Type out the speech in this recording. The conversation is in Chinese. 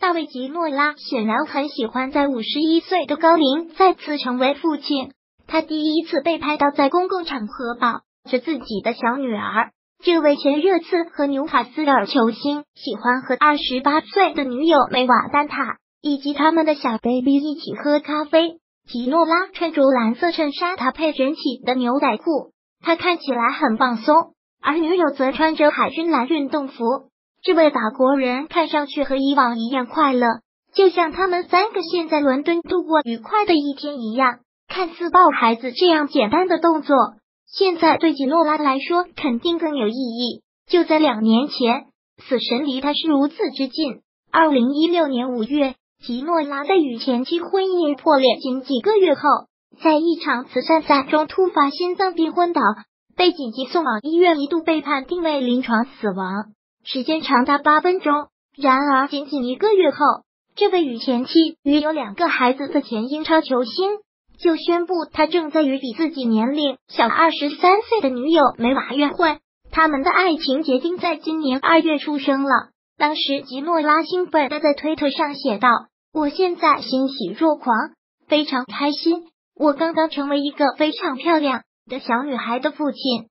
大卫·吉诺拉显然很喜欢在五十一岁的高龄再次成为父亲。他第一次被拍到在公共场合抱着自己的小女儿。这位前热刺和纽卡斯尔球星喜欢和二十八岁的女友梅瓦丹塔以及他们的小 baby 一起喝咖啡。吉诺拉穿着蓝色衬衫搭配整体的牛仔裤，他看起来很放松，而女友则穿着海军蓝运动服。这位法国人看上去和以往一样快乐，就像他们三个现在伦敦度过愉快的一天一样。看似抱孩子这样简单的动作。现在对吉诺拉来说肯定更有意义。就在两年前，死神离他是如此之近。二零一六年五月，吉诺拉在与前妻婚姻破裂仅几个月后，在一场慈善赛中突发心脏病昏倒，被紧急送往医院，一度被判定为临床死亡，时间长达八分钟。然而，仅仅一个月后，这位与前妻育有两个孩子的前英超球星。就宣布他正在与比自己年龄小二十三岁的女友梅娃约会，他们的爱情结晶在今年二月出生了。当时吉诺拉兴奋的在推特上写道：“我现在欣喜若狂，非常开心，我刚刚成为一个非常漂亮的小女孩的父亲。”